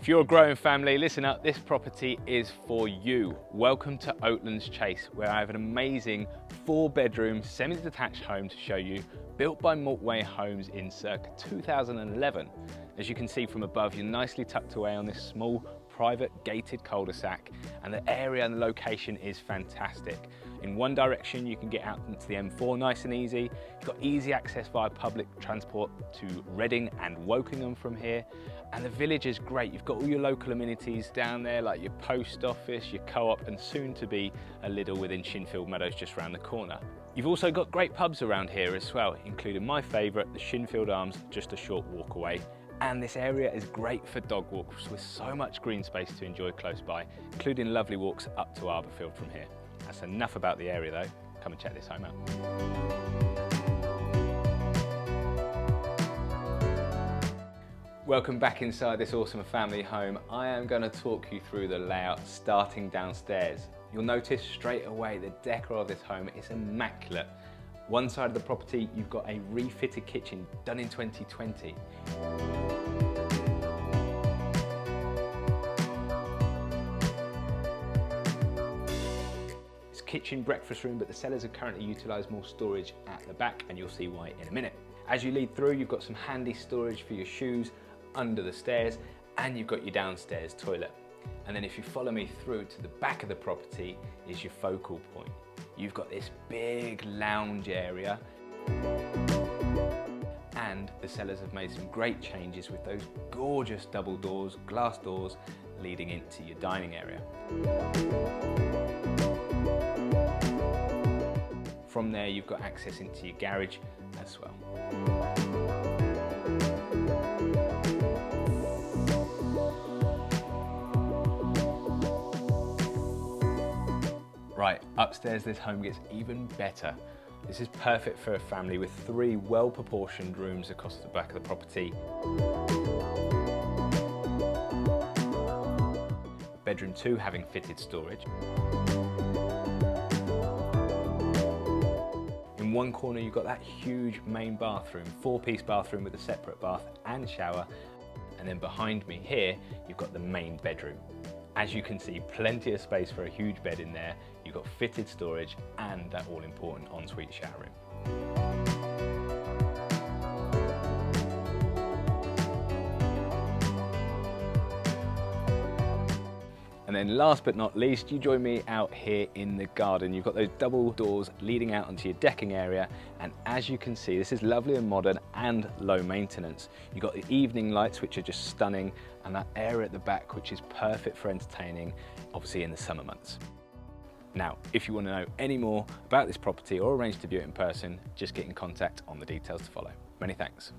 If you're a growing family, listen up, this property is for you. Welcome to Oatlands Chase, where I have an amazing four bedroom, semi-detached home to show you, built by Maltway Homes in circa 2011. As you can see from above, you're nicely tucked away on this small private gated cul-de-sac and the area and the location is fantastic. In one direction you can get out into the M4 nice and easy. You've got easy access via public transport to Reading and Wokingham from here and the village is great. You've got all your local amenities down there like your post office, your co-op and soon to be a Lidl within Shinfield Meadows just around the corner. You've also got great pubs around here as well, including my favourite, the Shinfield Arms, just a short walk away and this area is great for dog walks with so much green space to enjoy close by, including lovely walks up to Arborfield from here. That's enough about the area though, come and check this home out. Welcome back inside this awesome family home. I am going to talk you through the layout starting downstairs. You'll notice straight away the decor of this home is immaculate one side of the property, you've got a refitted kitchen done in 2020. It's kitchen, breakfast room, but the sellers have currently utilised more storage at the back and you'll see why in a minute. As you lead through, you've got some handy storage for your shoes under the stairs and you've got your downstairs toilet. And then if you follow me through to the back of the property is your focal point you've got this big lounge area and the sellers have made some great changes with those gorgeous double doors, glass doors leading into your dining area. From there you've got access into your garage as well. Right, upstairs this home gets even better. This is perfect for a family with three well-proportioned rooms across the back of the property. Bedroom two having fitted storage. In one corner you've got that huge main bathroom, four-piece bathroom with a separate bath and shower. And then behind me here, you've got the main bedroom. As you can see, plenty of space for a huge bed in there. You've got fitted storage and that all important ensuite shower room. And then last but not least, you join me out here in the garden. You've got those double doors leading out onto your decking area. And as you can see, this is lovely and modern and low maintenance. You've got the evening lights, which are just stunning, and that area at the back, which is perfect for entertaining, obviously in the summer months. Now, if you want to know any more about this property or arrange to view it in person, just get in contact on the details to follow. Many thanks.